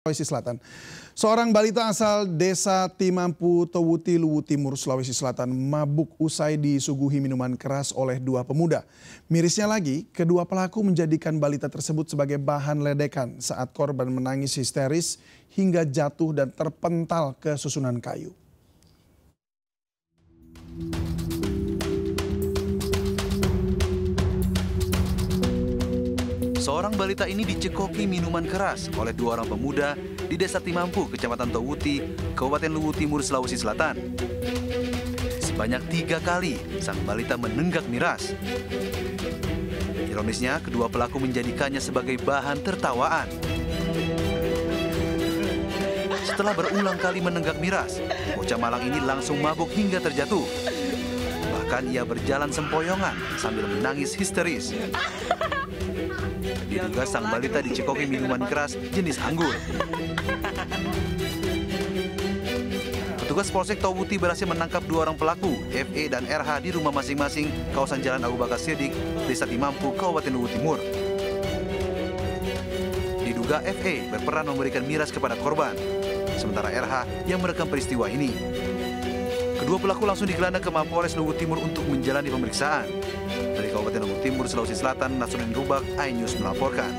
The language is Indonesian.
Sulawesi Selatan. Seorang balita asal desa Timampu, Towuti, Luwu Timur, Sulawesi Selatan mabuk usai disuguhi minuman keras oleh dua pemuda. Mirisnya lagi, kedua pelaku menjadikan balita tersebut sebagai bahan ledekan saat korban menangis histeris hingga jatuh dan terpental ke susunan kayu. Seorang balita ini dicekoki minuman keras oleh dua orang pemuda di Desa Timampu, Kecamatan Towuti, Kabupaten Luwu Timur, Sulawesi Selatan. Sebanyak tiga kali, sang balita menenggak miras. Ironisnya, kedua pelaku menjadikannya sebagai bahan tertawaan. Setelah berulang kali menenggak miras, bocah malang ini langsung mabuk hingga terjatuh. Bahkan ia berjalan sempoyongan sambil menangis histeris. Diduga sang balita dicekoki minuman keras jenis anggur. Petugas Polsek Tawuti berhasil menangkap dua orang pelaku, FE dan RH di rumah masing-masing kawasan Jalan Abu Bakar Siddiq, Desa Timampu, Kabupaten Luwu Timur. Diduga FE berperan memberikan miras kepada korban, sementara RH yang merekam peristiwa ini. Kedua pelaku langsung digelandang ke Mapolres Luwu Timur untuk menjalani pemeriksaan. Dari Kabupaten Luwu Timur, Sulawesi Selatan, Nasruddin Rubak, iNews melaporkan.